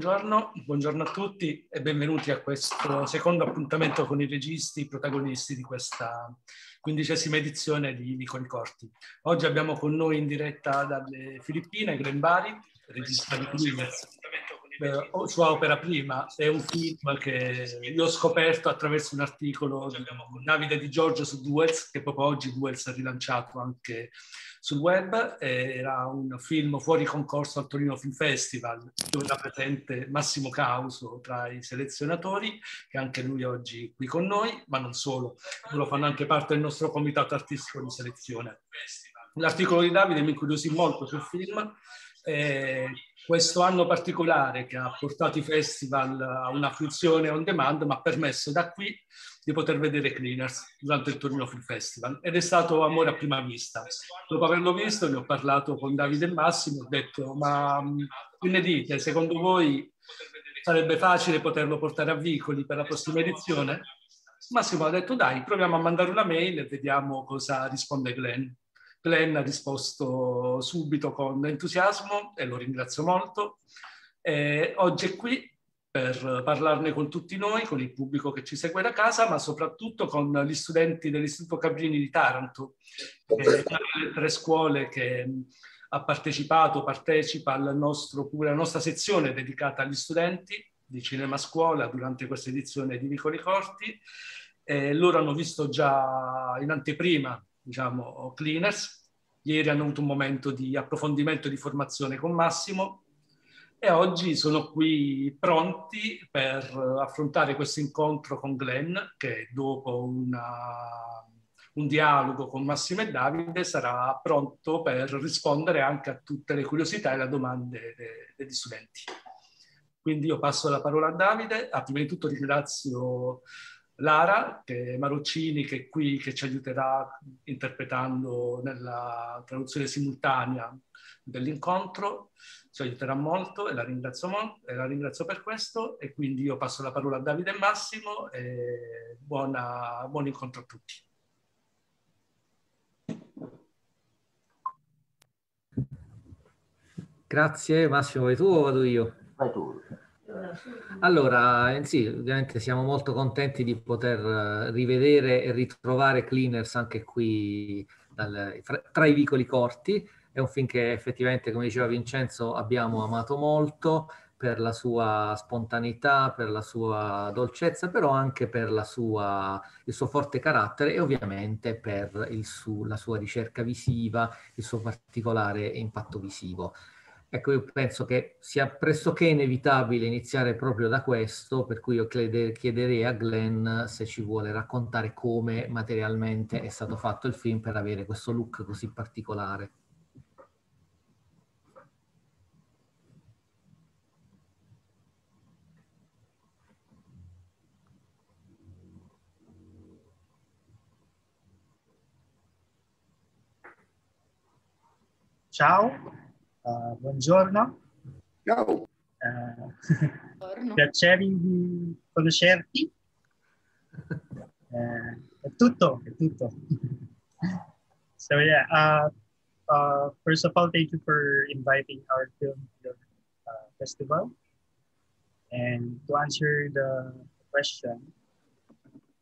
Buongiorno, buongiorno a tutti e benvenuti a questo secondo appuntamento con i registi, protagonisti di questa quindicesima edizione di Vicoli Corti. Oggi abbiamo con noi in diretta dalle Filippine Glen Bari, regista di Clubers, eh, sua opera prima, è un film che io ho scoperto attraverso un articolo di Davide Di Giorgio su Duels, che proprio oggi Duels ha rilanciato anche sul web. Era un film fuori concorso al Torino Film Festival, dove era presente Massimo Causo tra i selezionatori, che anche lui oggi è qui con noi, ma non solo, loro fanno anche parte del nostro comitato artistico di selezione. L'articolo di Davide mi incuriosì molto sul film. Eh, questo anno particolare che ha portato i festival a una funzione on demand mi ha permesso da qui di poter vedere Cleaners durante il Torino Film Festival ed è stato amore a prima vista. Dopo averlo visto ne ho parlato con Davide e Massimo, ho detto ma che ne dite, secondo voi sarebbe facile poterlo portare a Vicoli per la prossima edizione? Massimo ha detto dai, proviamo a mandare una mail e vediamo cosa risponde Glenn. Glenn ha risposto subito con entusiasmo e lo ringrazio molto. E oggi è qui per parlarne con tutti noi, con il pubblico che ci segue da casa, ma soprattutto con gli studenti dell'Istituto Cabrini di Taranto, che è una delle tre scuole che ha partecipato, partecipa al nostro, pure alla nostra sezione dedicata agli studenti di Cinema Scuola durante questa edizione di Vicoli Corti. E loro hanno visto già in anteprima diciamo, cleaners. Ieri hanno avuto un momento di approfondimento e di formazione con Massimo e oggi sono qui pronti per affrontare questo incontro con Glenn che dopo una, un dialogo con Massimo e Davide sarà pronto per rispondere anche a tutte le curiosità e le domande de, degli studenti. Quindi io passo la parola a Davide. Ah, prima di tutto ringrazio Lara che Maroccini che è qui, che ci aiuterà interpretando nella traduzione simultanea dell'incontro, ci aiuterà molto e la, ringrazio molto, e la ringrazio per questo e quindi io passo la parola a Davide e Massimo e buona, buon incontro a tutti. Grazie Massimo, vai tu o vado io? Vai tu. Allora, eh, sì, ovviamente siamo molto contenti di poter eh, rivedere e ritrovare Cleaners anche qui dal, tra i vicoli corti. È un film che effettivamente, come diceva Vincenzo, abbiamo amato molto per la sua spontaneità, per la sua dolcezza, però anche per sua, il suo forte carattere e ovviamente per su, la sua ricerca visiva, il suo particolare impatto visivo. Ecco, io penso che sia pressoché inevitabile iniziare proprio da questo, per cui io chiederei a Glenn se ci vuole raccontare come materialmente è stato fatto il film per avere questo look così particolare. Ciao, Uh, buongiorno. Ciao. Uh, piacere di conoscerti. Uh, è tutto, è tutto. so yeah, uh, uh, first of all, thank you for inviting our film to uh, festival. And to answer the question,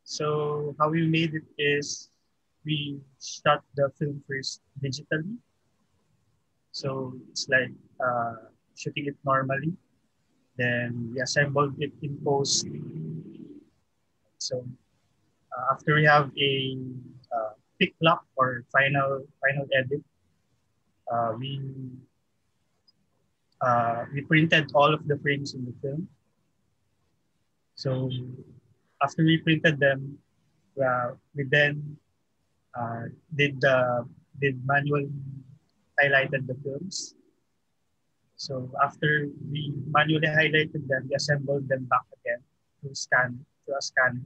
so how we made it is we shot the film first digitally So it's like uh, shooting it normally. Then we assembled it in post. So uh, after we have a uh, pic lock or final final edit, uh, we uh, we printed all of the frames in the film. So after we printed them, uh, we then uh, did the did manual highlighted the films. So after we manually highlighted them, we assembled them back again to scan to a scanner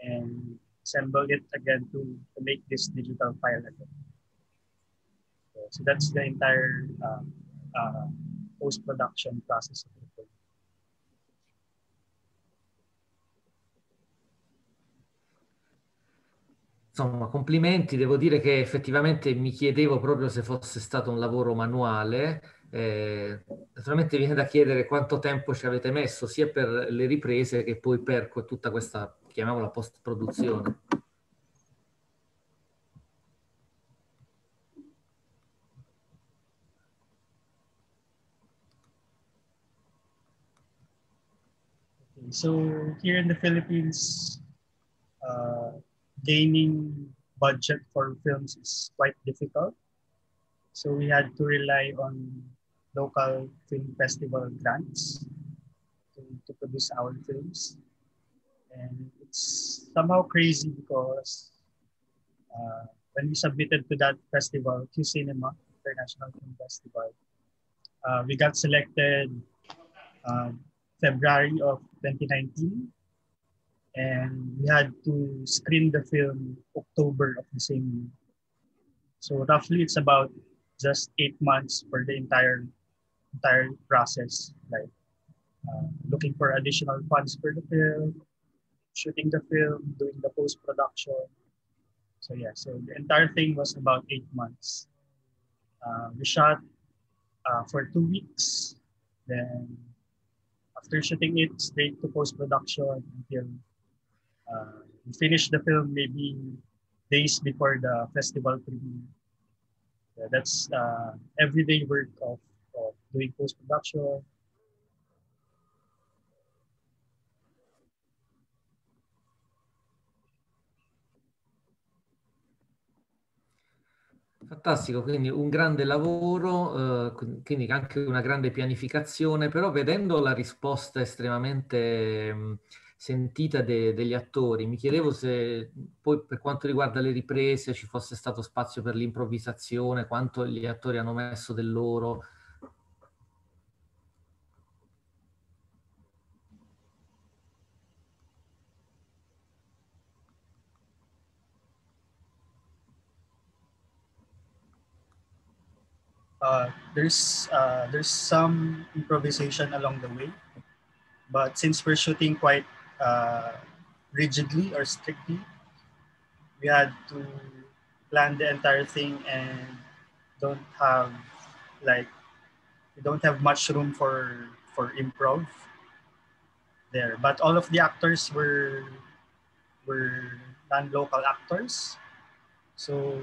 and assemble it again to, to make this digital file again. So, so that's the entire uh, uh, post-production process of the film. Insomma, complimenti, devo dire che effettivamente mi chiedevo proprio se fosse stato un lavoro manuale Eh, naturalmente viene da chiedere quanto tempo ci avete messo sia per le riprese che poi per tutta questa, chiamiamola post-produzione. So here in the Philippines, uh, gaining budget for films is quite difficult. So we had to rely on local film festival grants to, to produce our films. And it's somehow crazy because uh, when we submitted to that festival, Q Cinema International Film Festival, uh, we got selected uh, February of 2019 and we had to screen the film October of the same year. So roughly it's about just eight months for the entire entire process, like uh, looking for additional funds for the film, shooting the film, doing the post production. So yeah, so the entire thing was about eight months. Uh, we shot uh, for two weeks, then after shooting it straight to post production until uh, finished the film maybe days before the festival premiere. Yeah, that's uh, everyday work of, of doing post production. Fantastico, quindi un grande lavoro, eh, quindi anche una grande pianificazione, però vedendo la risposta estremamente sentita de, degli attori, mi chiedevo se poi per quanto riguarda le riprese ci fosse stato spazio per l'improvvisazione, quanto gli attori hanno messo del loro, uh, there's uh, there's some improvisation along the way, but since we're shooting quite uh, rigidly or strictly, we had to plan the entire thing and don't have like we don't have much room for for improv there. But all of the actors were were non-local actors, so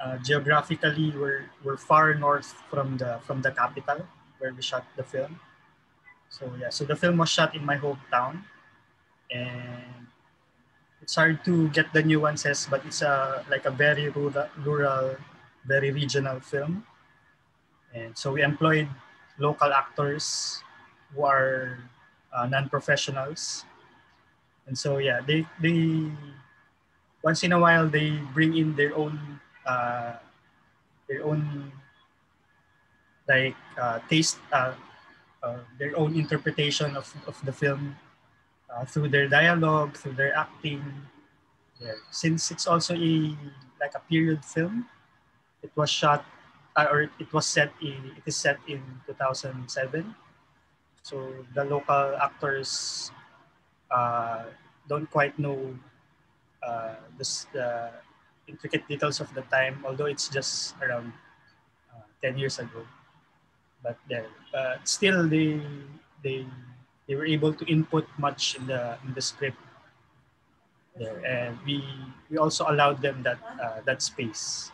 uh, geographically we're, we're far north from the from the capital where we shot the film. So yeah so the film was shot in my hometown and it's hard to get the nuances but it's a like a very rural, rural very regional film. And so we employed local actors who are uh, non-professionals. And so yeah they they once in a while they bring in their own uh, their own like uh, taste, uh, uh, their own interpretation of, of the film uh, through their dialogue, through their acting. Yeah. Since it's also a like a period film, it was shot uh, or it was set in it is set in 2007. So the local actors uh, don't quite know uh, this, the intricate details of the time, although it's just around uh, 10 years ago. But uh, still they, they, they were able to input much in the, in the script there. And we, we also allowed them that, uh, that space.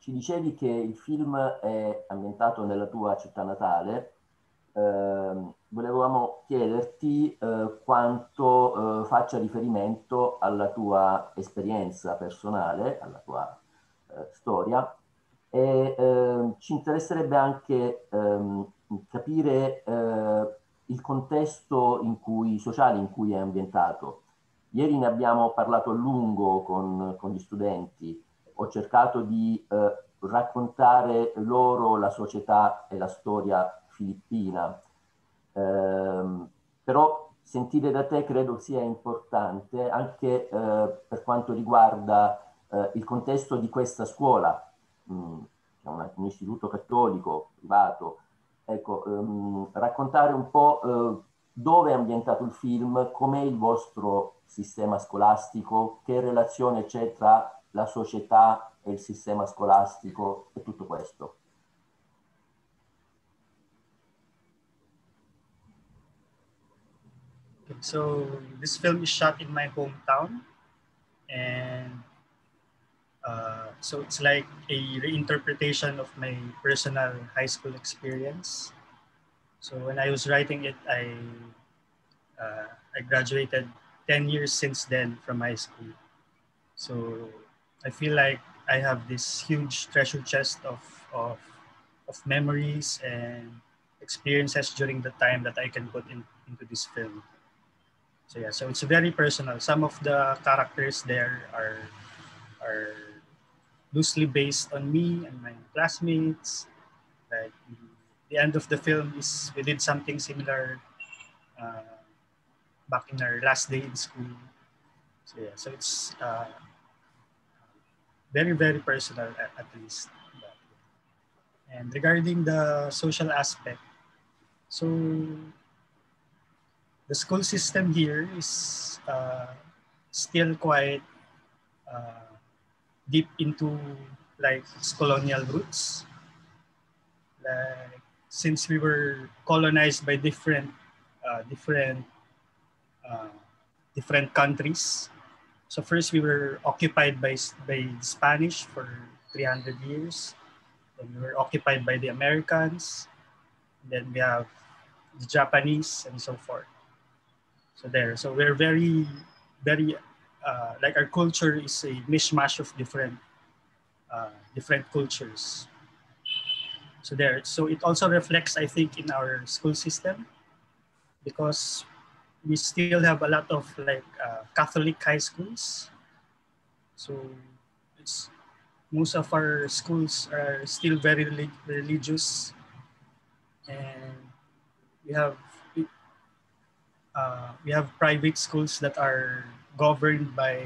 Ci dicevi che il film è ambientato nella tua città natale. Eh, volevamo chiederti eh, quanto eh, faccia riferimento alla tua esperienza personale, alla tua eh, storia e ehm, ci interesserebbe anche ehm, capire eh, il contesto in cui, sociale in cui è ambientato. Ieri ne abbiamo parlato a lungo con, con gli studenti ho cercato di eh, raccontare loro la società e la storia filippina. Eh, però sentire da te credo sia importante anche eh, per quanto riguarda eh, il contesto di questa scuola, mm, è un, un, istituto cattolico privato. Ecco, ehm, raccontare un po' eh, dove è ambientato il film, com'è il vostro sistema scolastico, che relazione c'è tra la società e il sistema scolastico e tutto questo. So this film is shot in my hometown and uh, so it's like a reinterpretation of my personal high school experience. So when I was writing it, I uh, I graduated 10 years since then from high school. So I feel like I have this huge treasure chest of, of, of memories and experiences during the time that I can put in, into this film. So yeah, so it's very personal. Some of the characters there are are loosely based on me and my classmates. Like the end of the film is we did something similar uh, back in our last day in school. So yeah, so it's uh, very, very personal at, at least. And regarding the social aspect, so the school system here is uh, still quite uh, deep into like its colonial roots. Like since we were colonized by different uh, different uh, different countries, so first we were occupied by, by Spanish for 300 years. Then we were occupied by the Americans. Then we have the Japanese and so forth. So there, so we're very, very, uh, like our culture is a mishmash of different, uh, different cultures. So there, so it also reflects, I think, in our school system because we still have a lot of like uh, Catholic high schools. So it's most of our schools are still very religious, and we have uh, we have private schools that are governed by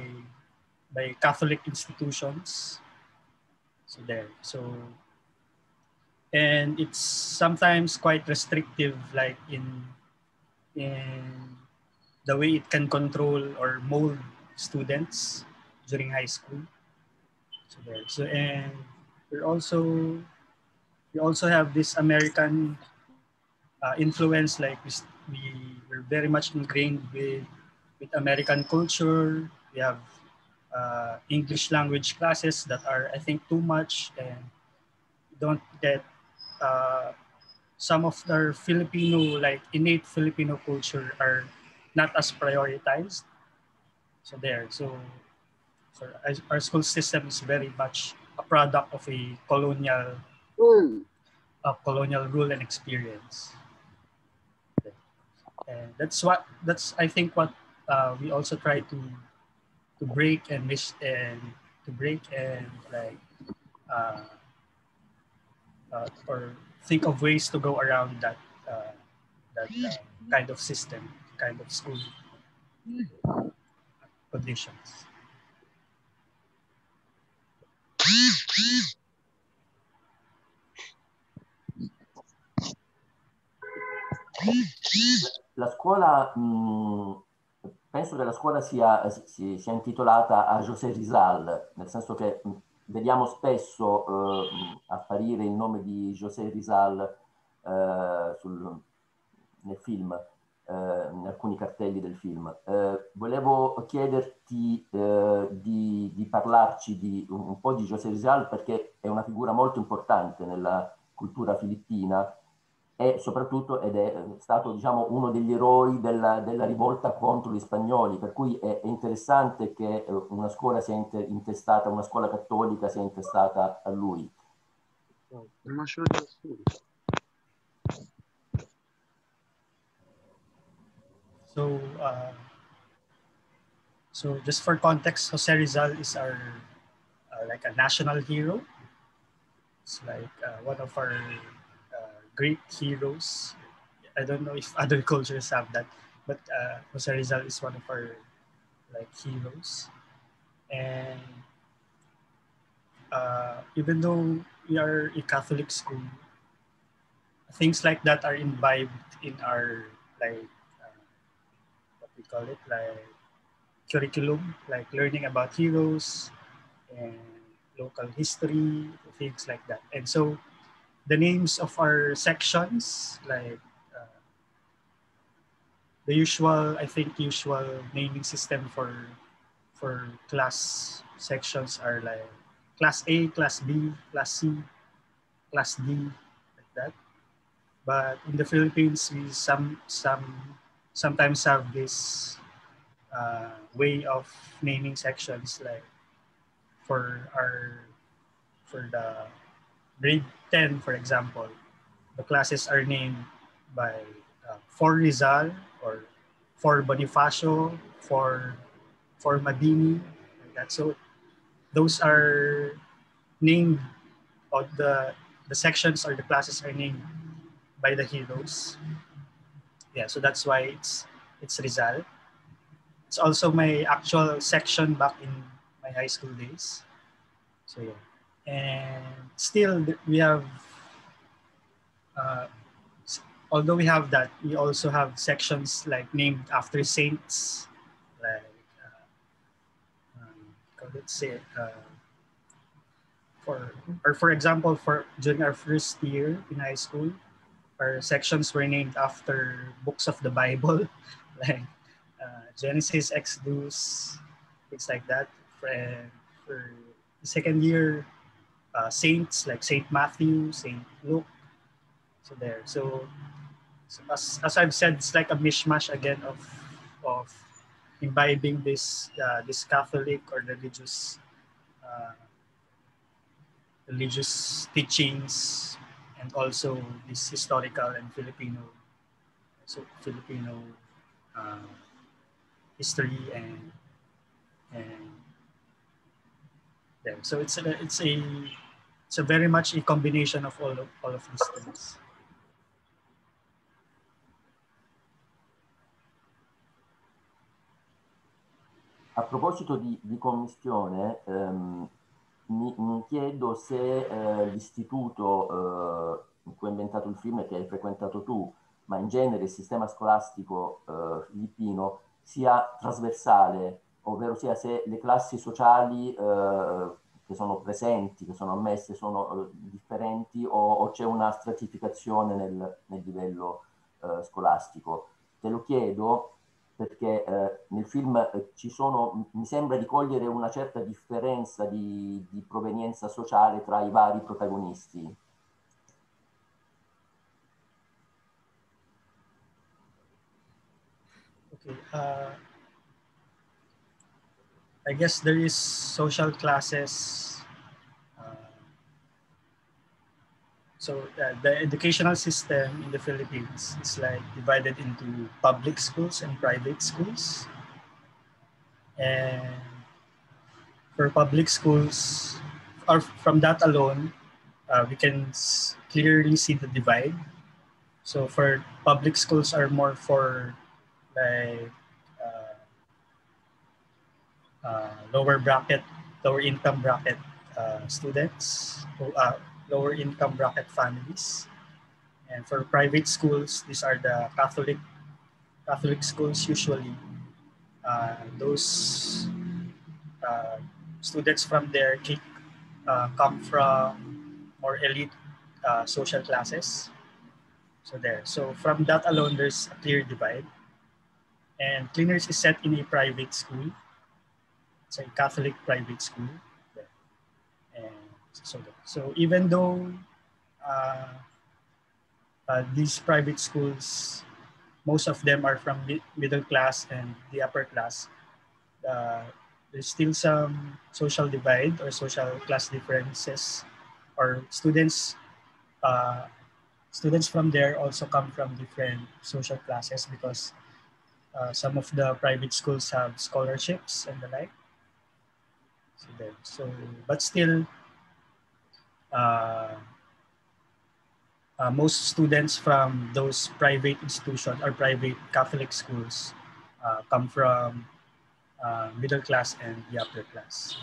by Catholic institutions. So there, so and it's sometimes quite restrictive, like in in the way it can control or mold students during high school. So there. So and we're also we also have this American uh, influence. Like we, we we're very much ingrained with with American culture. We have uh, English language classes that are I think too much and don't get uh, some of our Filipino like innate Filipino culture are not as prioritized. So there, so, so our school system is very much a product of a colonial, mm. a colonial rule and experience. And that's what that's I think what uh, we also try to to break and miss and to break and like uh, uh, or think of ways to go around that uh, that uh, kind of system kind of school conditions. La scuola, mh, penso che la scuola sia, sia, intitolata a José Rizal, nel senso che mh, vediamo spesso eh, apparire il nome di José Rizal eh, sul, nel film eh, in alcuni cartelli del film. Eh, volevo chiederti eh, di, di, parlarci di un, un, po' di José Rizal perché è una figura molto importante nella cultura filippina e soprattutto ed è stato diciamo, uno degli eroi della, della, rivolta contro gli spagnoli, per cui è, è interessante che eh, una scuola sia intestata, una scuola cattolica sia intestata a lui. So, uh, so just for context, Jose Rizal is our uh, like a national hero. It's like uh, one of our great heroes. I don't know if other cultures have that, but uh, Jose Rizal is one of our like heroes. And uh, even though we are a Catholic school, things like that are imbibed in our like uh, what we call it like curriculum, like learning about heroes and local history, things like that. And so the names of our sections, like uh, the usual, I think usual naming system for for class sections are like class A, class B, class C, class D, like that. But in the Philippines, we some some sometimes have this uh, way of naming sections like for our for the grade 10 for example the classes are named by uh, for Rizal or for Bonifacio for for Mabini like that. So those are named or the the sections or the classes are named by the heroes. Yeah so that's why it's it's Rizal. It's also my actual section back in my high school days. So yeah, and still we have, uh, although we have that, we also have sections like named after saints, like uh, um, let's say uh, for or for example for during our first year in high school, our sections were named after books of the Bible, like uh, Genesis, Exodus, things like that. For, for the second year, uh, saints like Saint Matthew, Saint Luke. So there. So, so, as, as I've said, it's like a mishmash again of of imbibing this uh, this Catholic or religious uh, religious teachings and also this historical and Filipino so Filipino uh, history and and yeah. So it's a it's a a very much a combination of all of all of these things. A proposito di, di commistione, ehm, mi, mi, chiedo se eh, l'istituto eh, in cui hai inventato il film e che hai frequentato tu, ma in genere il sistema scolastico eh, filippino, sia trasversale, ovvero sia se le classi sociali eh, che sono presenti, che sono ammesse, sono eh, differenti o, o c'è una stratificazione nel, nel livello eh, scolastico. Te lo chiedo perché eh, nel film eh, ci sono, mi sembra di cogliere una certa differenza di, di provenienza sociale tra i vari protagonisti. Okay. Uh, I guess there is social classes. Uh, so uh, the educational system in the Philippines is like divided into public schools and private schools. And for public schools, or from that alone, uh, we can clearly see the divide. So for public schools are more for like lower bracket, lower income bracket uh, students, uh, lower income bracket families. And for private schools, these are the Catholic Catholic schools usually. Uh, those uh, students from there come from more elite social classes. So there. So from that alone, there's a clear divide. And Cleaners is set in a private school. It's a Catholic private school. And so, so even though uh, uh, these private schools, most of them are from middle class and the upper class, uh, there's still some social divide or social class differences or students uh, students from there also come from different social classes because uh, some of the private schools have scholarships and the like. So, but still, uh, uh, most students from those private institutions or private Catholic schools uh, come from uh, middle class and the upper class.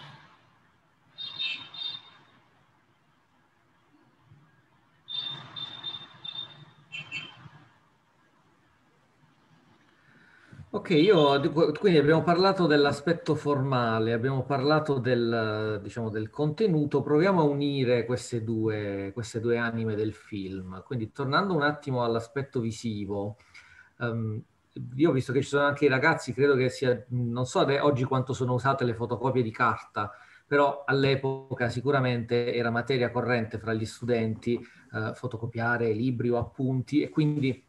Ok, io quindi abbiamo parlato dell'aspetto formale, abbiamo parlato del, diciamo, del contenuto, proviamo a unire queste due, queste due anime del film. Quindi tornando un attimo all'aspetto visivo, um, io ho visto che ci sono anche i ragazzi, credo che sia, non so oggi quanto sono usate le fotocopie di carta, però all'epoca sicuramente era materia corrente fra gli studenti eh, fotocopiare libri o appunti e quindi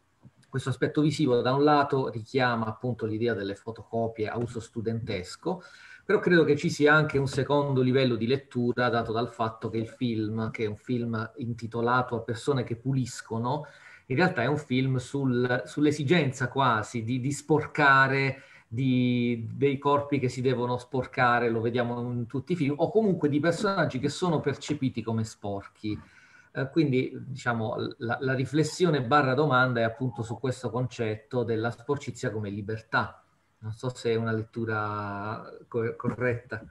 questo aspetto visivo da un lato richiama appunto l'idea delle fotocopie a uso studentesco, però credo che ci sia anche un secondo livello di lettura dato dal fatto che il film, che è un film intitolato a persone che puliscono, in realtà è un film sul, sull'esigenza quasi di, di sporcare di, dei corpi che si devono sporcare, lo vediamo in tutti i film, o comunque di personaggi che sono percepiti come sporchi. Eh, quindi diciamo la, la, riflessione barra domanda è appunto su questo concetto della sporcizia come libertà. Non so se è una lettura co- corretta.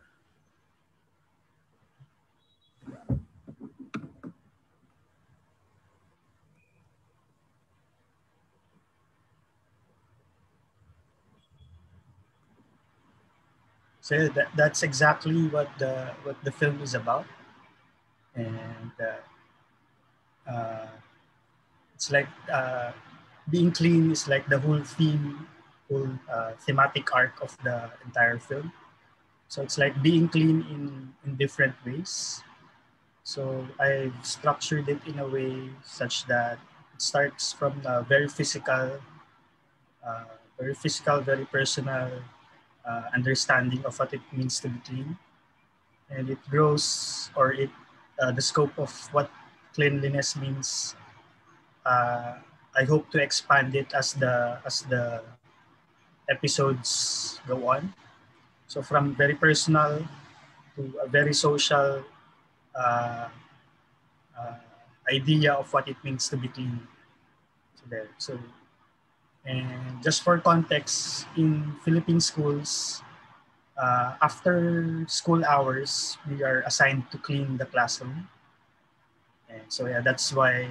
So that, that's exactly what the what the film is about, and uh, uh, it's like uh, being clean is like the whole theme, whole uh, thematic arc of the entire film. So it's like being clean in, in different ways. So I've structured it in a way such that it starts from a very physical, uh, very physical, very personal uh, understanding of what it means to be clean. And it grows, or it uh, the scope of what cleanliness means uh, I hope to expand it as the as the episodes go on. So from very personal to a very social uh, uh, idea of what it means to be clean. So there. So and just for context, in Philippine schools, uh, after school hours, we are assigned to clean the classroom. And so yeah, that's why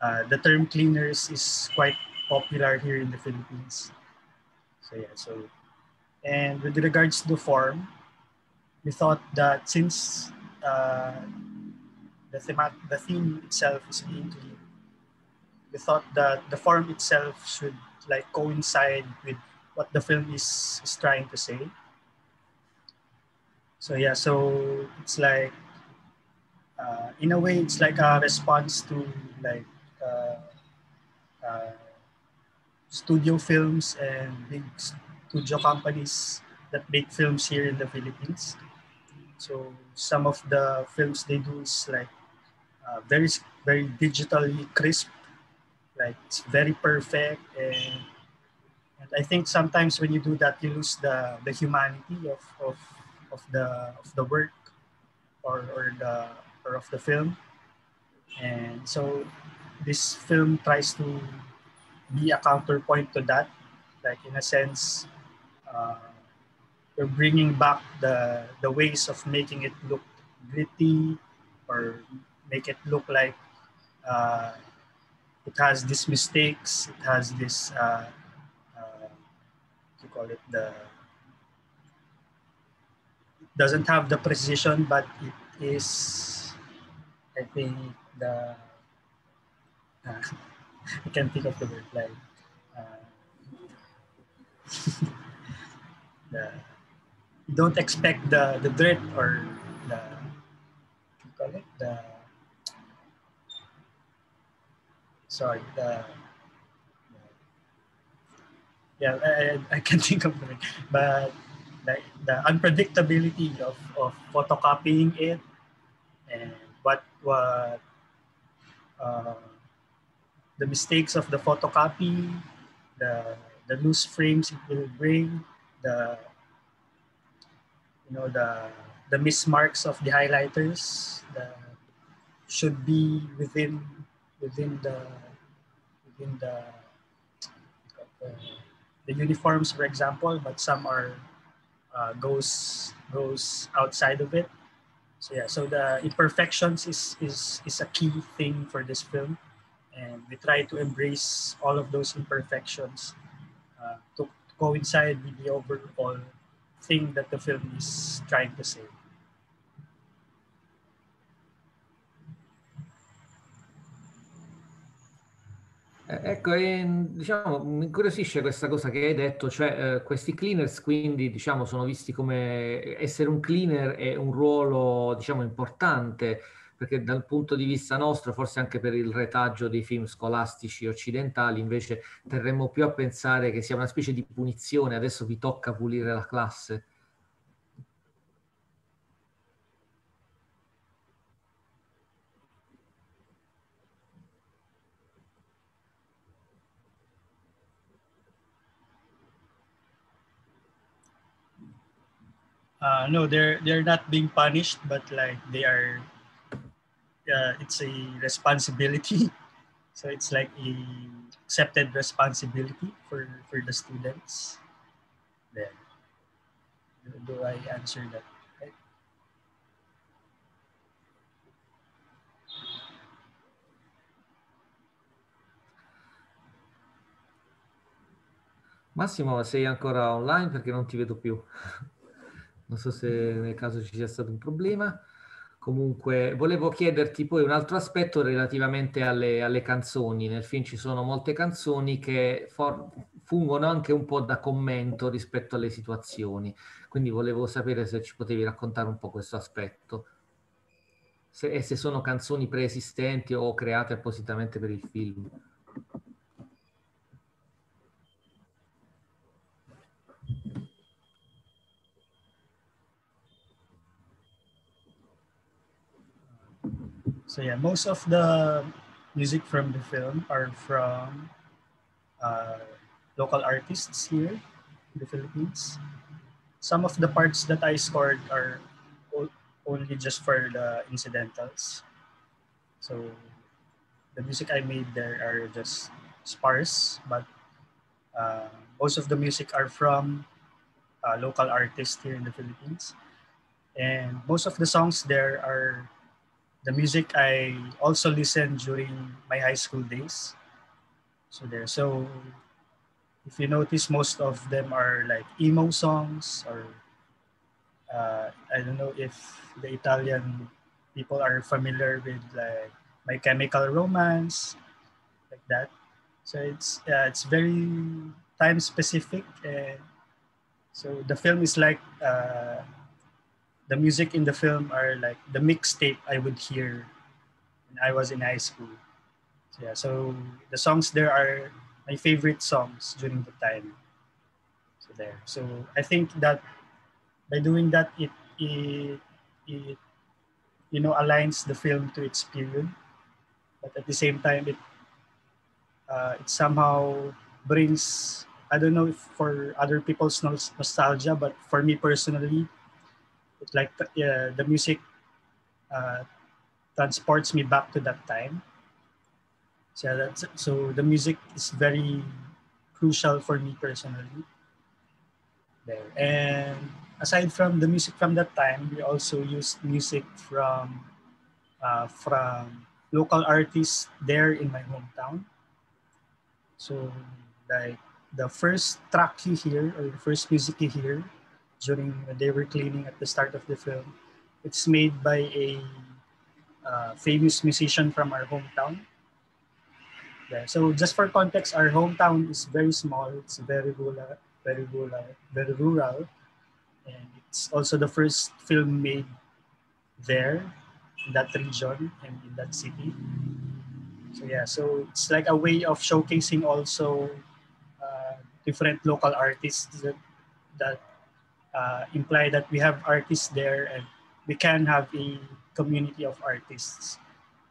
uh, the term cleaners is quite popular here in the Philippines. So yeah, so and with regards to the form, we thought that since uh, the theme the theme itself is being clean, we thought that the form itself should like coincide with what the film is, is trying to say. So yeah, so it's like uh, in a way, it's like a response to like uh, uh, studio films and big studio companies that make films here in the Philippines. So some of the films they do is like uh, very very digitally crisp, like it's very perfect and and I think sometimes when you do that you lose the the humanity of of, of the of the work or, or the of the film. And so this film tries to be a counterpoint to that. Like in a sense, uh, we're bringing back the, the ways of making it look gritty or make it look like uh, it has these mistakes, it has this, uh, uh, you call it the, doesn't have the precision, but it is I think the uh, I can't think of the word like uh, the don't expect the the dirt or the call it? The sorry the yeah I, I can't think of the word but the, the unpredictability of, of photocopying it and what uh, the mistakes of the photocopy, the the loose frames it will bring, the you know the the mismarks of the highlighters the, should be within within the within the uh, the uniforms, for example, but some are uh, goes goes outside of it. So yeah, so the imperfections is is is a key thing for this film, and we try to embrace all of those imperfections uh, to coincide with the overall thing that the film is trying to say. Ecco, e, diciamo, mi incuriosisce questa cosa che hai detto, cioè eh, questi cleaners quindi diciamo sono visti come essere un cleaner è un ruolo diciamo importante perché dal punto di vista nostro, forse anche per il retaggio dei film scolastici occidentali, invece terremmo più a pensare che sia una specie di punizione, adesso vi tocca pulire la classe. Uh, no, they're they're not being punished, but like they are. Uh, it's a responsibility, so it's like a accepted responsibility for for the students. Then, do I answer that? Massimo, sei ancora online perché non ti vedo più. non so se nel caso ci sia stato un problema. Comunque, volevo chiederti poi un altro aspetto relativamente alle, alle canzoni. Nel film ci sono molte canzoni che for- fungono anche un po' da commento rispetto alle situazioni. Quindi volevo sapere se ci potevi raccontare un po' questo aspetto. Se, e se sono canzoni preesistenti o create appositamente per il film. So yeah, most of the music from the film are from uh, local artists here in the Philippines. Some of the parts that I scored are only just for the incidentals. So the music I made there are just sparse, but uh, most of the music are from uh, local artists here in the Philippines. And most of the songs there are the music I also listened during my high school days. So there. So if you notice, most of them are like emo songs or uh, I don't know if the Italian people are familiar with like My Chemical Romance, like that. So it's uh, it's very time specific, and so the film is like uh, the music in the film are like the mixtape I would hear when I was in high school. So, yeah, so the songs there are my favorite songs during the time. So there. So I think that by doing that, it it, it you know aligns the film to its period, but at the same time, it uh, it somehow brings I don't know if for other people's nostalgia, but for me personally, it like uh, the music uh, transports me back to that time. So that's so the music is very crucial for me personally. There and aside from the music from that time, we also used music from uh, from local artists there in my hometown. So like the first track you hear or the first music you hear during they were cleaning at the start of the film. It's made by a uh, famous musician from our hometown. Yeah, so just for context, our hometown is very small. It's very rural, very rural, very rural, and it's also the first film made there in that region and in that city. So yeah, so it's like a way of showcasing also uh, different local artists that, that uh, imply that we have artists there and we can have a community of artists.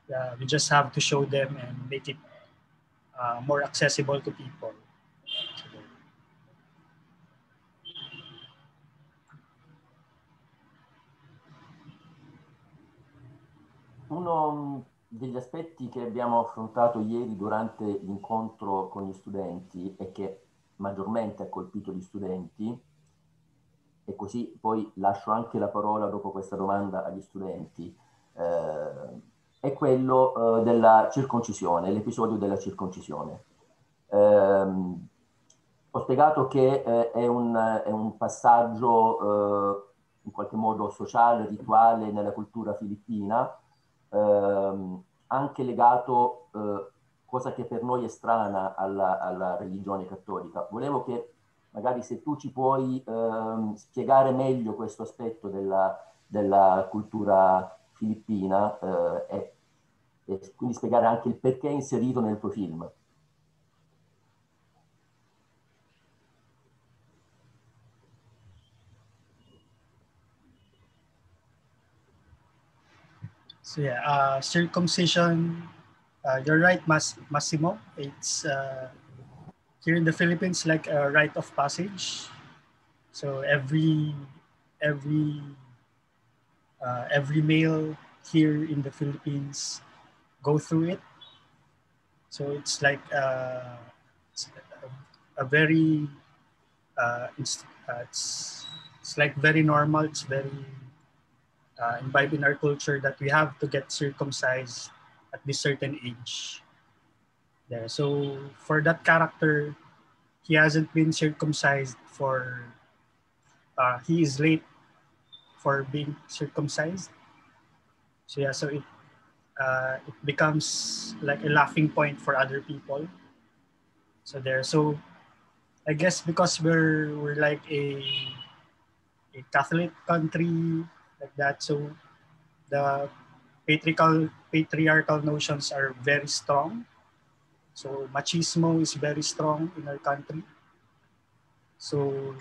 Uh, we just have to show them and make it uh, more accessible to people. Uno degli aspetti che abbiamo affrontato ieri durante l'incontro con gli studenti e che maggiormente ha colpito gli studenti e così poi lascio anche la parola dopo questa domanda agli studenti, eh, è quello eh, della circoncisione, l'episodio della circoncisione. Eh, ho, spiegato che eh, è, un, è, un, passaggio eh, in qualche modo sociale, rituale nella cultura filippina, ehm, anche legato, eh, cosa che per noi è strana, alla, alla, religione cattolica. Volevo che magari se tu ci puoi ehm, spiegare meglio questo aspetto della, della cultura filippina eh, e, e quindi spiegare anche il perché è inserito nel tuo film. So yeah, uh, circumcision. Uh, you're right, Mas- Massimo. It's uh, here in the Philippines like a rite of passage. So every every uh, every male here in the Philippines go through it. So it's like uh, it's a, a, very uh, it's, uh, it's it's like very normal. It's very uh, imbibe in our culture that we have to get circumcised at this certain age. Yeah, so for that character, he hasn't been circumcised for, uh, he is late for being circumcised. So yeah, so it, uh, it becomes like a laughing point for other people. So there, so I guess because we're, we're like a, a Catholic country, like that. So the patriarchal patriarchal notions are very strong. So machismo is very strong in our country. So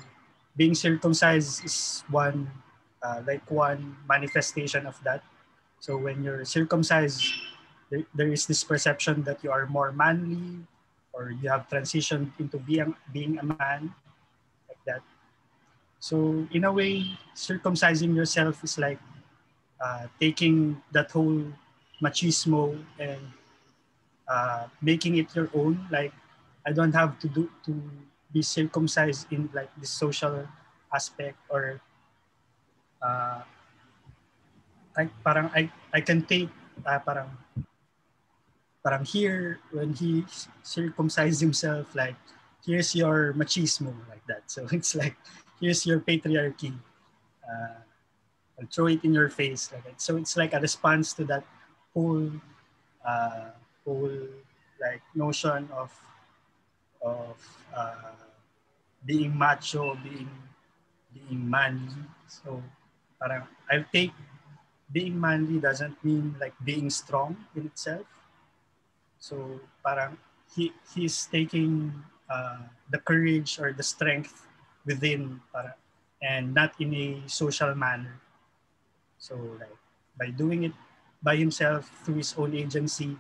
being circumcised is one uh, like one manifestation of that. So when you're circumcised, there, there is this perception that you are more manly or you have transitioned into being, being a man like that. So in a way, circumcising yourself is like uh, taking that whole machismo and uh, making it your own. Like I don't have to do to be circumcised in like the social aspect or uh, parang I I can take uh, parang parang here when he circumcised himself like here's your machismo like that. So it's like here's your patriarchy. Uh, I'll throw it in your face. Like that. So it's like a response to that whole, uh, whole like notion of, of uh, being macho, being, being manly. So parang I'll take being manly doesn't mean like being strong in itself. So parang he, he's taking uh, the courage or the strength within para, and not in a social manner. So like by doing it by himself through his own agency,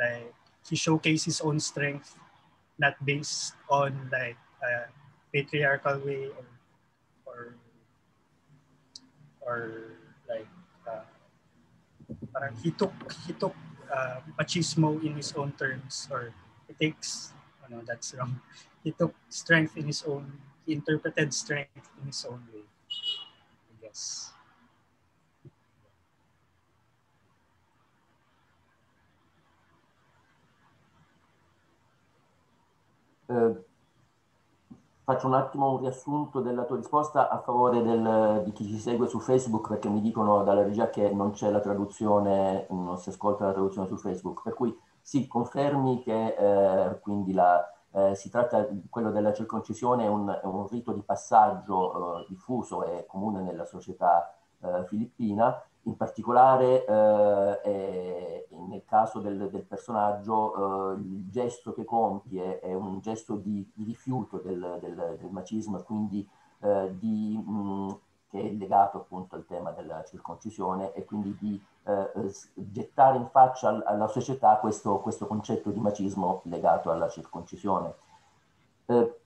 like he showcased his own strength, not based on like a patriarchal way or or or like uh, parang he took he took uh, machismo in his own terms or he takes oh no that's wrong he took strength in his own he interpreted strength in his own way. I guess. Eh, faccio un attimo un riassunto della tua risposta a favore del, di chi ci segue su Facebook perché mi dicono dalla regia che non c'è la traduzione, non si ascolta la traduzione su Facebook. Per cui sì, confermi che eh, quindi la, eh, si tratta, quello della circoncisione è un, è un rito di passaggio eh, diffuso e comune nella società eh, filippina, in particolare eh, nel caso del, del personaggio eh, il gesto che compie è un gesto di, di rifiuto del, del, del, macismo e quindi eh, di, mh, che è legato appunto al tema della circoncisione e quindi di eh, gettare in faccia alla società questo, questo, concetto di macismo legato alla circoncisione. Eh,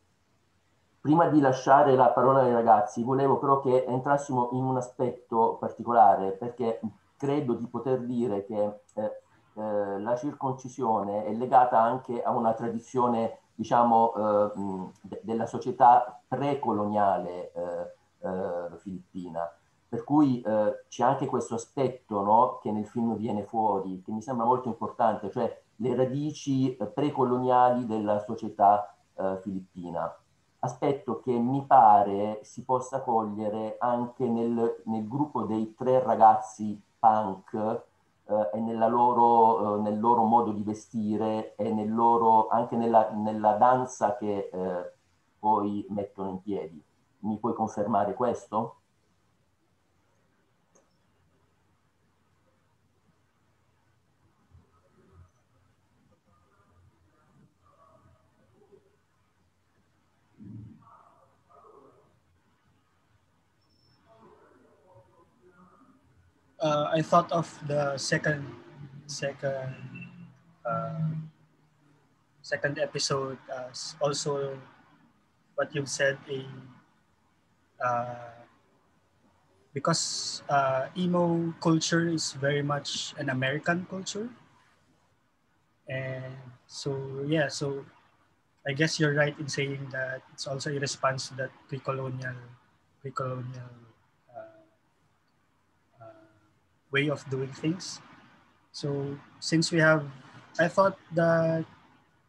prima di lasciare la parola ai ragazzi, volevo però che entrassimo in un aspetto particolare, perché credo di poter dire che eh, eh la circoncisione è legata anche a una tradizione, diciamo, eh, mh, della società precoloniale eh, filippina per cui eh, c'è anche questo aspetto no, che nel film viene fuori, che mi sembra molto importante, cioè le radici eh, precoloniali della società eh, filippina. Aspetto che mi pare si possa cogliere anche nel, nel gruppo dei tre ragazzi punk eh, e loro, eh, nel loro modo di vestire e nel loro, anche nella, nella danza che eh, poi mettono in piedi. Mi puoi confermare questo? Uh, I thought of the second second uh, second episode as also what you said a uh, because uh, emo culture is very much an American culture. And so yeah so I guess you're right in saying that it's also a response to that pre-colonial pre-colonial way of doing things. So since we have, I thought that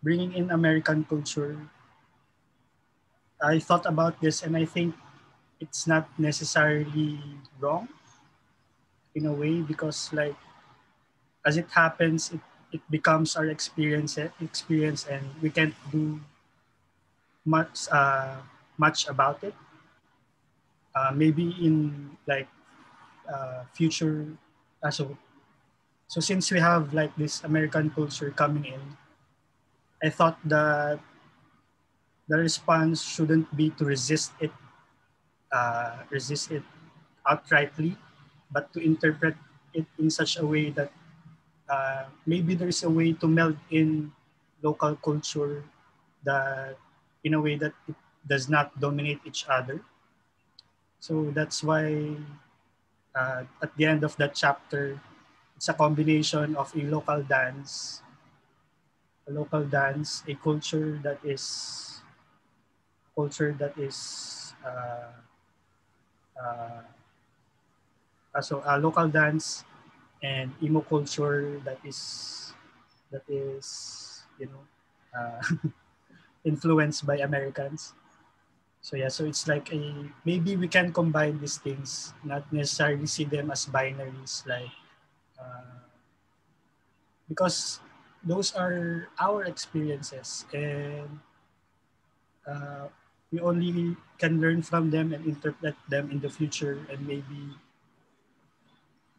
bringing in American culture, I thought about this and I think it's not necessarily wrong in a way because like as it happens, it, it becomes our experience experience and we can't do much uh, much about it. Uh, maybe in like uh, future uh, so so since we have like this American culture coming in, I thought that the response shouldn't be to resist it, uh, resist it outrightly, but to interpret it in such a way that uh, maybe there's a way to meld in local culture that in a way that it does not dominate each other. So that's why uh, at the end of that chapter, it's a combination of a local dance, a local dance, a culture that is culture that is uh, uh, so a local dance and emo culture that is that is you know uh, influenced by Americans. So yeah, so it's like a maybe we can combine these things, not necessarily see them as binaries, like uh, because those are our experiences, and uh, we only can learn from them and interpret them in the future, and maybe.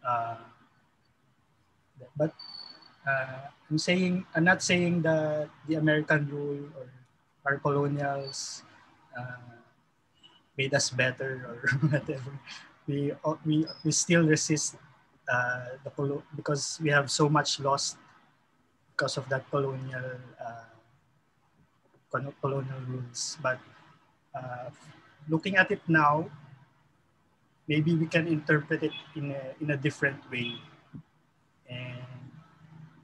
Uh, but uh, I'm saying I'm not saying that the American rule or our colonials uh, made us better or whatever. We we we still resist uh, the colo- because we have so much lost because of that colonial uh, colonial rules. But uh, looking at it now, maybe we can interpret it in a, in a different way. And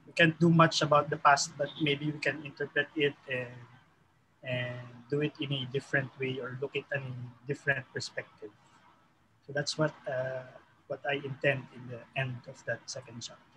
we can't do much about the past, but maybe we can interpret it and and do it in a different way or look at a different perspective. So that's what uh, what I intend in the end of that second chapter.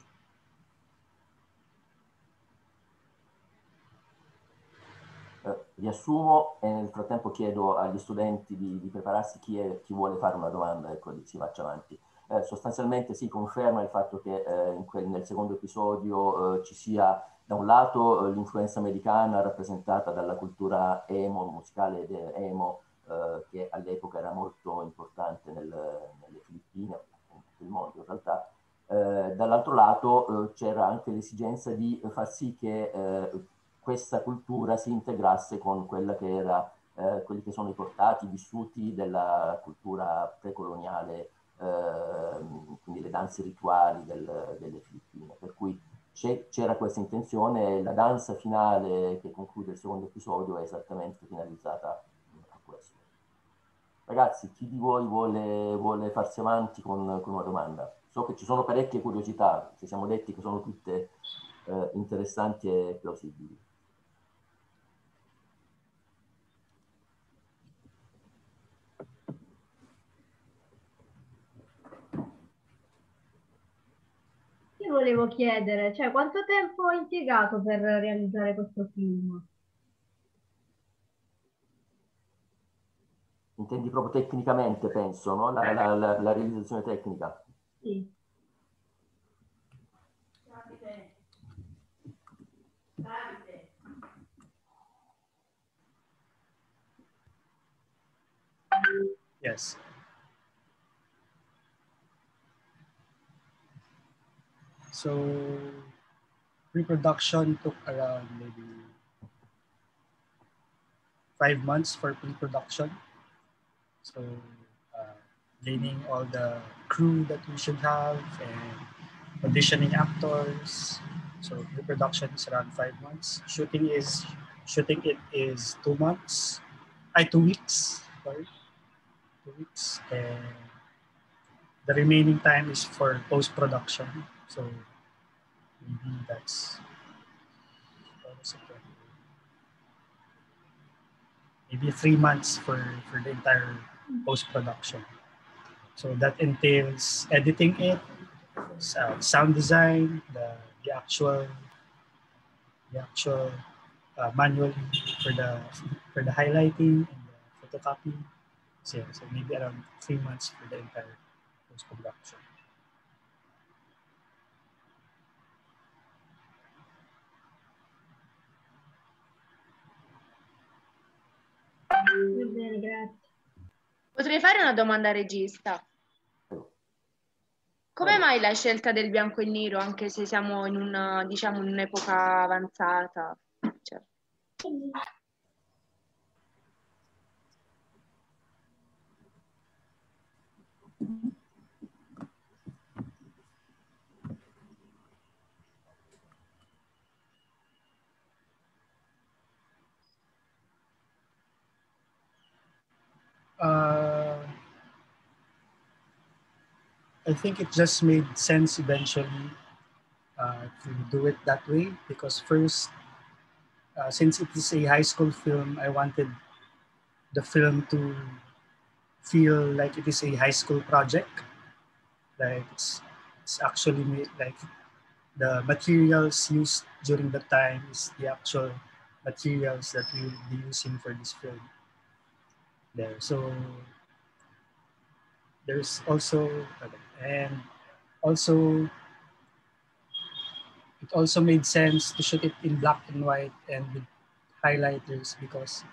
Uh, riassumo e nel frattempo chiedo agli studenti di, di prepararsi chi, è, chi, vuole fare una domanda, ecco, si faccia avanti. Eh, sostanzialmente si conferma il fatto che eh, quel, nel secondo episodio eh, ci sia da un lato eh, l'influenza americana rappresentata dalla cultura emo, musicale emo, eh, che all'epoca era molto importante nel, nelle Filippine, in tutto il mondo in realtà, eh, dall'altro lato eh, c'era anche l'esigenza di far sì che eh, questa cultura si integrasse con che era, eh, quelli che sono i portati vissuti della cultura precoloniale, quindi le danze rituali del, delle Filippine. Per cui c'era questa intenzione, la danza finale che conclude il secondo episodio è esattamente finalizzata a questo. Ragazzi, chi di voi vuole, vuole farsi avanti con, con, una domanda? So che ci sono parecchie curiosità, ci siamo detti che sono tutte eh, interessanti e plausibili. Io volevo chiedere, cioè, quanto tempo ho impiegato per realizzare questo film? Intendi proprio tecnicamente, penso, no? la, la, la, la realizzazione tecnica. Sì. Yes. So pre-production took around maybe five months for pre-production. So uh, gaining all the crew that we should have and auditioning actors. So pre-production is around five months. Shooting is shooting it is two months. I two weeks. Sorry, two weeks. And the remaining time is for post-production. So maybe that's maybe three months for, for the entire post-production. So that entails editing it, sound design, the, the actual the actual uh, manually for the for the highlighting and the photocopy. So, yeah, so maybe around three months for the entire post-production. Potrei fare una domanda al regista. Come mai la scelta del bianco e nero, anche se siamo in una, diciamo, un'epoca avanzata? Cioè, Uh, I think it just made sense eventually uh, to do it that way because first, uh, since it is a high school film, I wanted the film to feel like it is a high school project. Like it's, it's actually made, like the materials used during the time is the actual materials that we will be using for this film there. So there's also and also it also made sense to shoot it in black and white and with highlighters because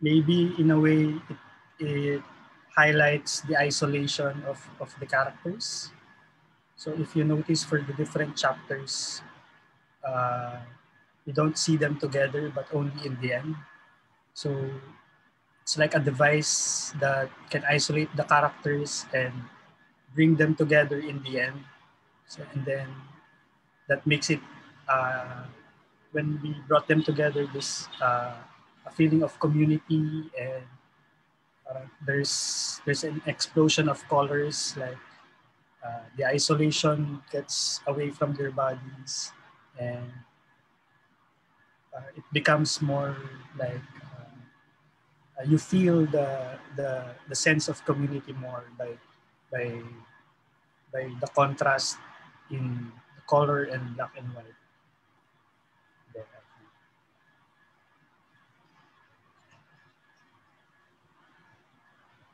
maybe in a way it, it highlights the isolation of, of the characters. So if you notice for the different chapters, uh, you don't see them together, but only in the end. So it's like a device that can isolate the characters and bring them together in the end. So, and then that makes it, uh, when we brought them together, this uh, a feeling of community and uh, there's there's an explosion of colors like uh, the isolation gets away from their bodies and uh, it becomes more like uh, you feel the, the the sense of community more by by by the contrast in the color and black and white.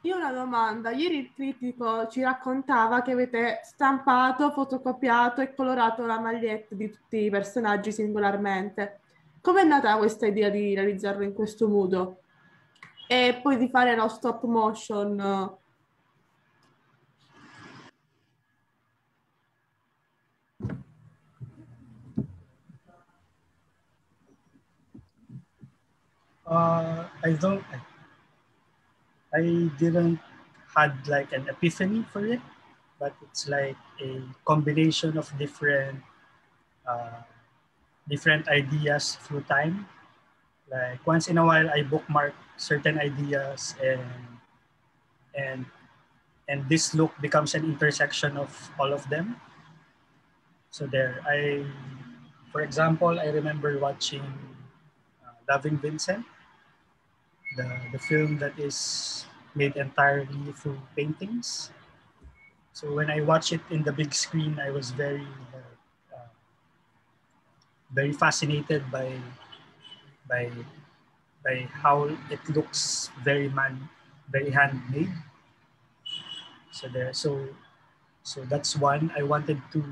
Io ho una domanda. Ieri il critico ci raccontava che avete stampato, fotocopiato e colorato la maglietta di tutti i personaggi singolarmente. Com'è nata questa idea di realizzarlo in questo modo? E poi di fare lo stop motion? Uh, I don't. I, I didn't had like an epiphany for it, but it's like a combination of different uh, different ideas through time. Like once in a while, I bookmark certain ideas, and and and this look becomes an intersection of all of them. So there, I, for example, I remember watching uh, Loving Vincent, the, the film that is made entirely through paintings. So when I watched it in the big screen, I was very, uh, very fascinated by, by by how it looks very man, very handmade. So there, so so that's one. I wanted to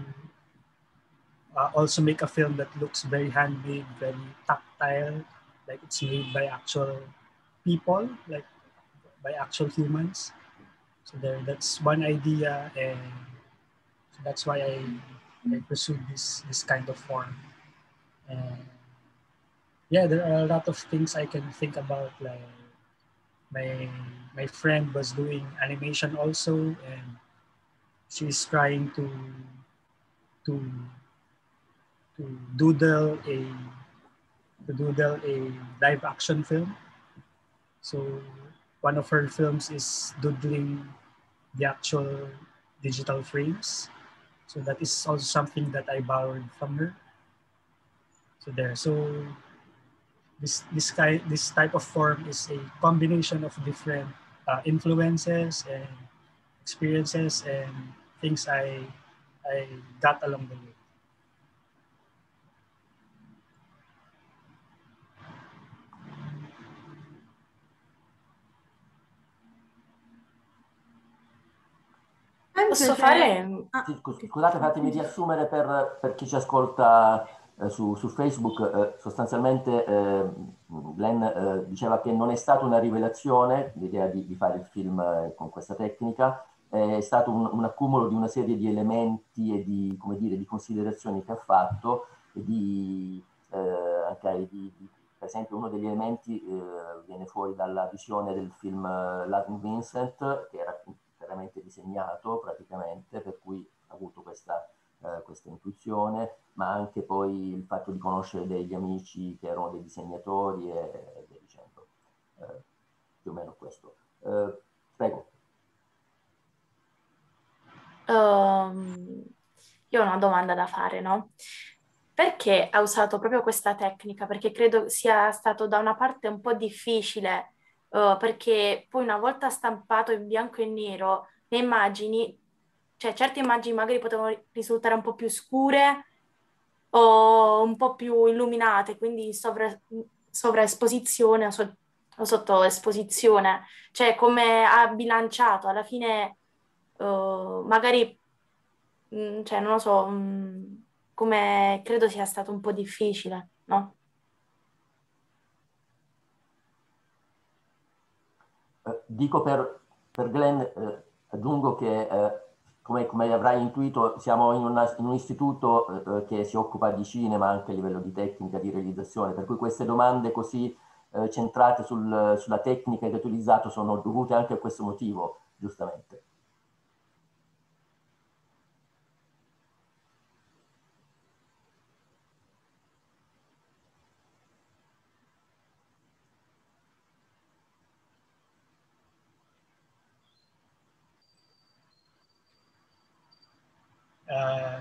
uh, also make a film that looks very handmade, very tactile, like it's made by actual people, like by actual humans. So there, that's one idea, and that's why I, I pursued this this kind of form. And yeah, there are a lot of things I can think about. Like my my friend was doing animation also, and she's trying to to to doodle a to doodle a live action film. So one of her films is doodling the actual digital frames. So that is also something that I borrowed from her. So there. So this this kind this type of form is a combination of different uh, influences and experiences and things I I got along the way. Posso fare? Ah, sì, scusate, fatemi riassumere per, per chi ci ascolta su, su, Facebook. Eh, sostanzialmente eh, Glenn eh, diceva che non è stata una rivelazione l'idea di, di, fare il film eh, con questa tecnica, è stato un, un, accumulo di una serie di elementi e di, dire, di considerazioni che ha fatto e di, okay, di, per esempio uno degli elementi eh, viene fuori dalla visione del film Latin Vincent, che era interamente disegnato praticamente, per cui ha avuto questa, eh, questa intuizione, ma anche poi il fatto di conoscere degli amici che erano dei disegnatori e, e via dicendo. Eh, più o meno questo. Eh, prego. Um, io ho una domanda da fare, no? Perché ha usato proprio questa tecnica? Perché credo sia stato da una parte un po' difficile uh, perché poi una volta stampato in bianco e nero le immagini, cioè certe immagini magari potevano risultare un po' più scure o un po' più illuminate, quindi sovra, sovraesposizione o, so, o sottoesposizione, cioè come ha bilanciato alla fine uh, magari, mh, mm, cioè non lo so, mm, come credo sia stato un po' difficile, no? Eh, dico per, per Glenn, eh, aggiungo che eh, come, come, avrai intuito siamo in, una, in un istituto eh, che si occupa di cinema anche a livello di tecnica, di realizzazione, per cui queste domande così eh, centrate sul, sulla tecnica che hai utilizzato sono dovute anche a questo motivo, giustamente.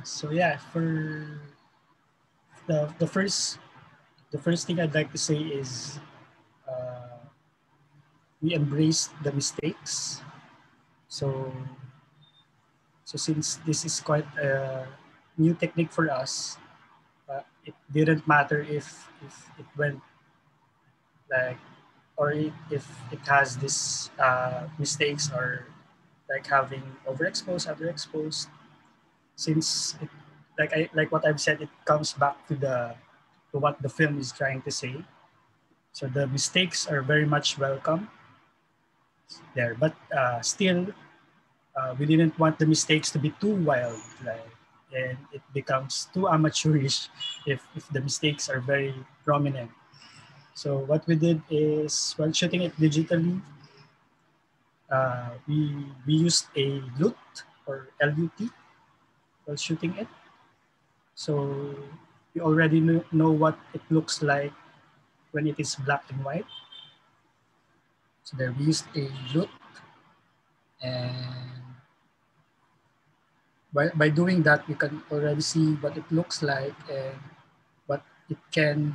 So yeah, for the the first the first thing I'd like to say is uh, we embrace the mistakes. So so since this is quite a new technique for us, uh, it didn't matter if if it went like or if it has this uh, mistakes or like having overexposed, underexposed, since it, like I like what I've said, it comes back to the to what the film is trying to say. So the mistakes are very much welcome there, but uh, still, uh, we didn't want the mistakes to be too wild, like, and it becomes too amateurish if if the mistakes are very prominent. So what we did is while shooting it digitally, uh, we we used a LUT or LUT while shooting it. So you already know what it looks like when it is black and white. So there we used a LUT and by, by doing that, you can already see what it looks like and what it can,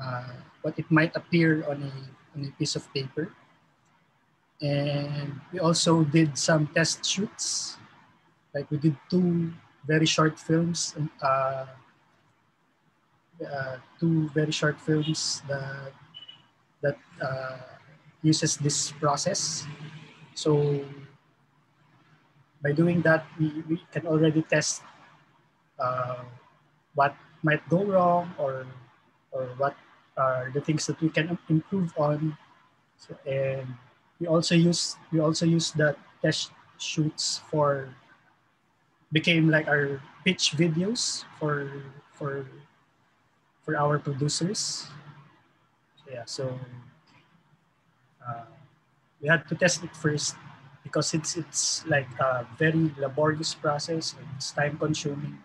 uh, what it might appear on a, on a piece of paper. And we also did some test shoots like we did two very short films, uh, uh, two very short films that that uh, uses this process. So by doing that, we, we can already test uh, what might go wrong or, or what are the things that we can improve on. So, and we also use we also use the test shoots for became like our pitch videos for for for our producers. Yeah, so uh, we had to test it first because it's it's like a very laborious process and it's time consuming.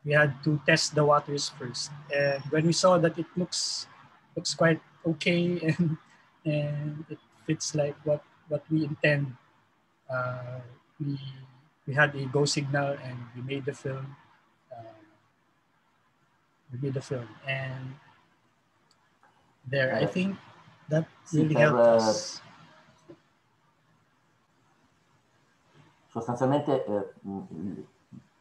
We had to test the waters first, and when we saw that it looks looks quite okay and and it fits like what what we intend, uh, we we had a go signal and we made the film. Uh, we made the film and there I think that really helped us. Sostanzialmente eh,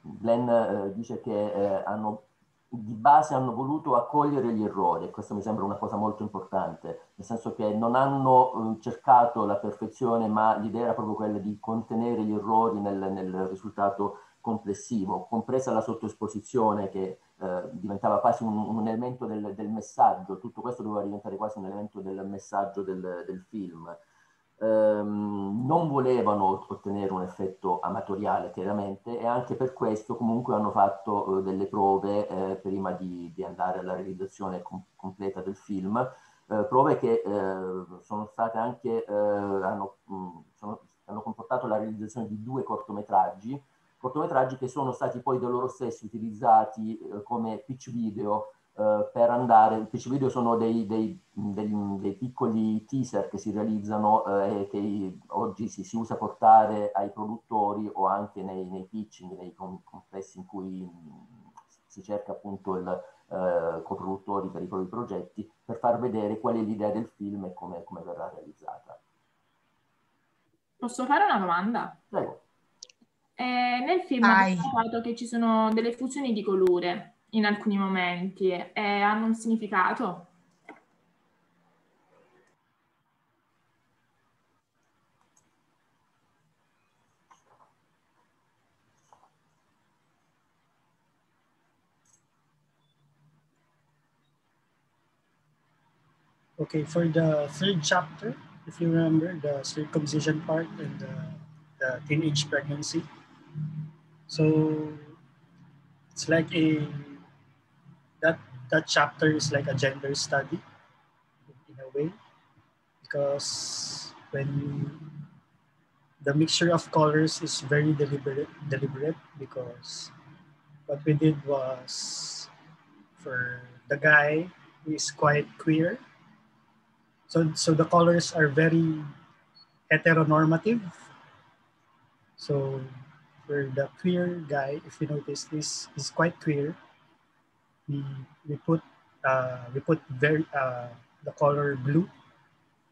Glenn eh, dice che eh, hanno, di base hanno voluto accogliere gli errori e questo mi sembra una cosa molto importante, nel senso che non hanno eh, cercato la perfezione ma l'idea era proprio quella di contenere gli errori nel, nel risultato complessivo, compresa la sottoesposizione che eh, diventava quasi un, un elemento del, del, messaggio, tutto questo doveva diventare quasi un elemento del messaggio del, del film. Um, non volevano ottenere un effetto amatoriale chiaramente e anche per questo comunque hanno fatto uh, delle prove eh, prima di, di, andare alla realizzazione com completa del film, uh, prove che uh, sono state anche, hanno, mh, sono, hanno comportato la realizzazione di due cortometraggi, cortometraggi che sono stati poi da loro stessi utilizzati eh, come pitch video eh, per andare, i pitch video sono dei, dei, dei, dei, piccoli teaser che si realizzano eh, e che oggi si, si, usa portare ai produttori o anche nei, nei pitching, nei complessi in cui mh, si cerca appunto il eh, coproduttori per i propri progetti per far vedere qual è l'idea del film e come, come verrà realizzata. Posso fare una domanda? Prego. Eh, nel film ho notato che ci sono delle fusioni di colore in alcuni momenti e hanno un significato. Okay, for the third chapter, if you remember, the circumcision part and the, the teenage pregnancy, So it's like a that that chapter is like a gender study in a way. Because when the mixture of colors is very deliberate deliberate because what we did was for the guy who is quite queer. So so the colors are very heteronormative. So for the queer guy, if you notice, this is quite queer. We we put uh, we put very uh, the color blue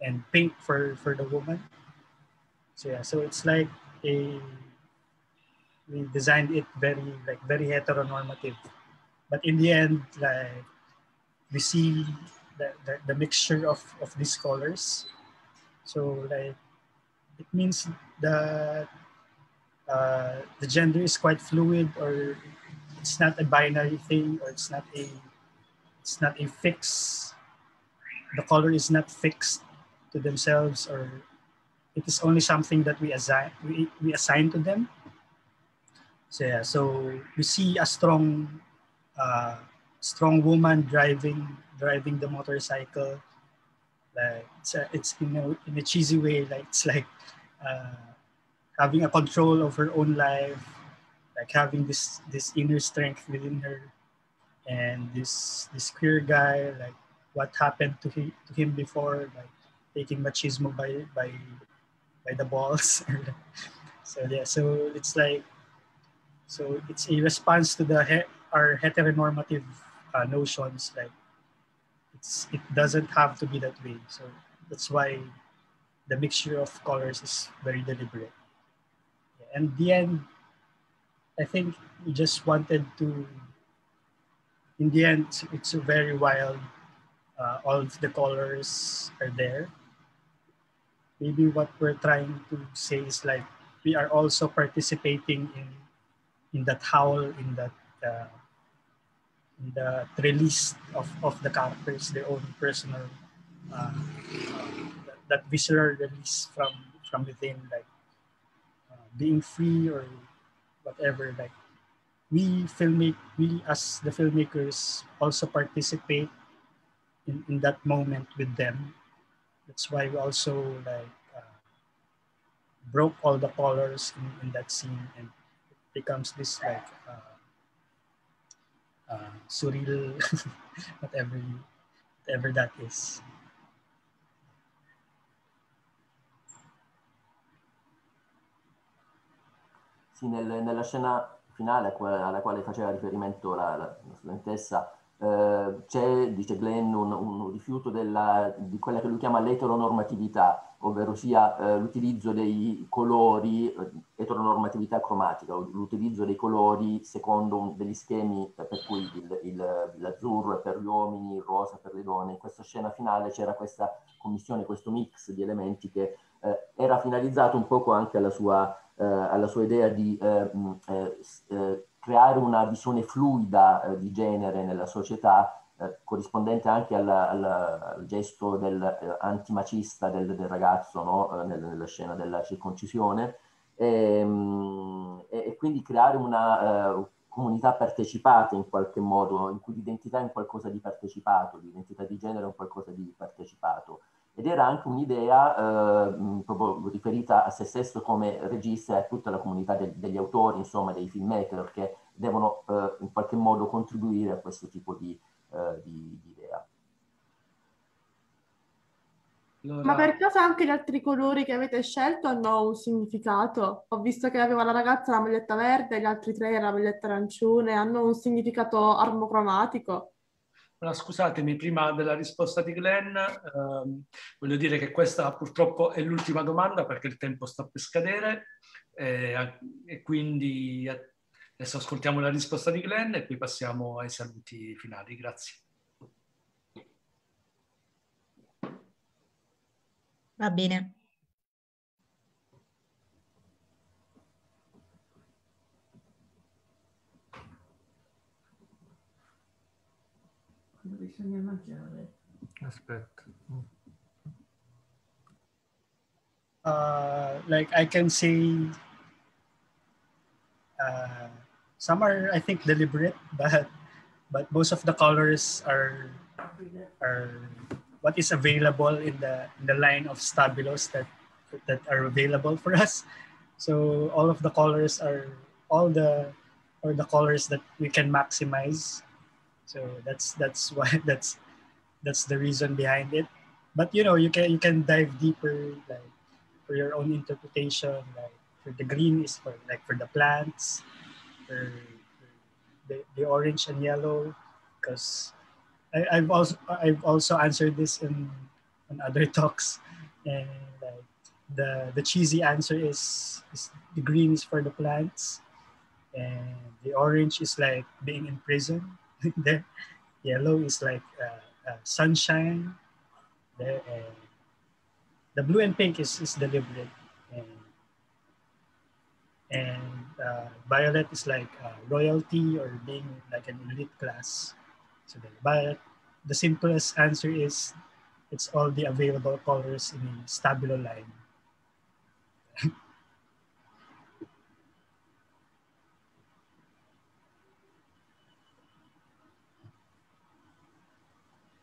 and pink for for the woman. So yeah, so it's like a we designed it very like very heteronormative, but in the end, like we see the, the, the mixture of of these colors. So like it means that uh, the gender is quite fluid or it's not a binary thing or it's not a it's not a fix. The color is not fixed to themselves or it is only something that we assign we, we assign to them. So yeah so we see a strong uh, strong woman driving driving the motorcycle. Like it's, a, it's in a, in a cheesy way like it's like uh, having a control of her own life, like having this this inner strength within her, and this this queer guy, like what happened to him to him before, like taking machismo by by by the balls. so yeah, so it's like so it's a response to the he- our heteronormative uh, notions like it's it doesn't have to be that way so that's why the mixture of colors is very deliberate and the end, I think we just wanted to, in the end, it's a very wild uh, all of the colors are there. Maybe what we're trying to say is like we are also participating in in that howl, in that uh, in the release of, of the characters, their own personal uh, that, that visceral release from from within, like uh, being free or whatever. Like we filmmaker, we as the filmmakers also participate in, in that moment with them. That's why we also like uh, broke all the colors in, in that scene and it becomes this like uh, uh, surreal, whatever, whatever that is. Sì, nel, nella scena finale alla quale faceva riferimento la, la, studentessa, eh, c'è, dice Glenn, un, un rifiuto della, di quella che lui chiama l'eteronormatività, ovvero sia eh, l'utilizzo dei colori, eh, eteronormatività cromatica, l'utilizzo dei colori secondo un, degli schemi eh, per cui il, il, l'azzurro è per gli uomini, il rosa per le donne. In questa scena finale c'era questa commissione, questo mix di elementi che eh, era finalizzato un poco anche alla sua, eh, alla sua idea di creare una visione fluida eh, di genere nella società, eh, corrispondente anche alla, alla, al gesto del, eh, antimacista del, del ragazzo no? Eh, nella, nella, scena della circoncisione, e, e quindi creare una comunità partecipata in qualche modo, in cui l'identità è un qualcosa di partecipato, l'identità di genere è un qualcosa di partecipato ed era anche un'idea eh, proprio riferita a se stesso come regista e a tutta la comunità de degli autori, insomma, dei filmmaker che devono eh, in qualche modo contribuire a questo tipo di, eh, di, di idea. Allora... Ma per caso anche gli altri colori che avete scelto hanno un significato? Ho visto che aveva la ragazza la maglietta verde, gli altri tre la maglietta arancione, hanno un significato armocromatico? Allora, scusatemi, prima della risposta di Glenn, ehm, voglio dire che questa purtroppo è l'ultima domanda perché il tempo sta per scadere eh, e quindi adesso ascoltiamo la risposta di Glenn e poi passiamo ai saluti finali. Grazie. Va bene. Bisogna mangiare. Aspetta. Uh, like I can say, uh, some are I think deliberate, but but most of the colors are are what is available in the in the line of stabilos that that are available for us. So all of the colors are all the or the colors that we can maximize so that's that's why that's that's the reason behind it. But you know you can you can dive deeper like for your own interpretation like for the green is for like for the plants for, for the, the orange and yellow because I, have also I've also answered this in on other talks. And like the the cheesy answer is, is the green is for the plants and the orange is like being in prison the yellow is like uh, uh, sunshine. The, uh, the blue and pink is, is deliberate. And, and uh, violet is like uh, royalty or being like an elite class. So the the simplest answer is it's all the available colors in a stabilo line.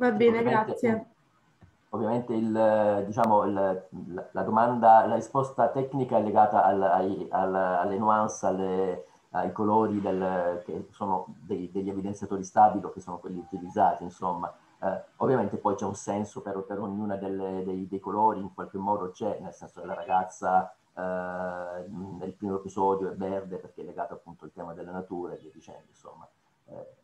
Va bene, ovviamente, grazie. Ovviamente il, diciamo, il, la, domanda, la risposta tecnica è legata al, ai, al, alle nuance, alle, ai colori del, che sono dei, degli evidenziatori stabili, che sono quelli utilizzati, insomma. Eh, ovviamente poi c'è un senso per, per ognuna dei, dei, colori, in qualche modo c'è, nel senso che la ragazza eh, nel primo episodio è verde perché è legato appunto al tema della natura e via dicendo, insomma. Eh,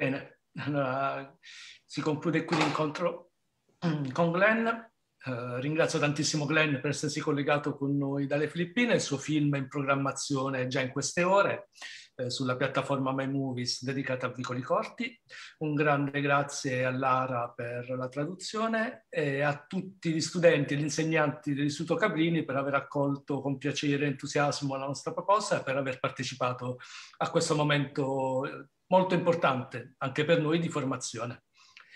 Bene, allora, si conclude qui l'incontro con Glenn. Uh, ringrazio tantissimo Glenn per essersi collegato con noi dalle Filippine, il suo film è in programmazione già in queste ore eh, sulla piattaforma My Movies dedicata a Vicoli Corti. Un grande grazie a Lara per la traduzione e a tutti gli studenti e gli insegnanti dell'Istituto Cabrini per aver accolto con piacere e entusiasmo la nostra proposta e per aver partecipato a questo momento molto importante anche per noi di formazione.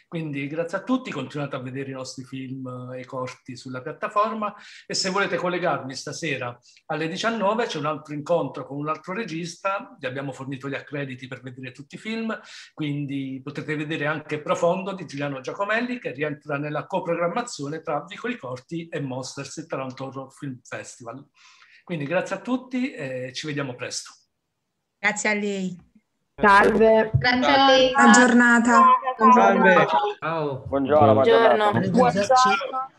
Quindi grazie a tutti, continuate a vedere i nostri film e corti sulla piattaforma e se volete collegarvi stasera alle 19 c'è un altro incontro con un altro regista, vi abbiamo fornito gli accrediti per vedere tutti i film, quindi potete vedere anche Profondo di Giuliano Giacomelli che rientra nella coprogrammazione tra Vicoli Corti e Monsters e Taranto Horror Film Festival. Quindi grazie a tutti e ci vediamo presto. Grazie a lei. Salve. Grazie a lei. Buona giornata. Salve. Ciao. Buongiorno. Buongiorno. buongiorno. Buongiorno.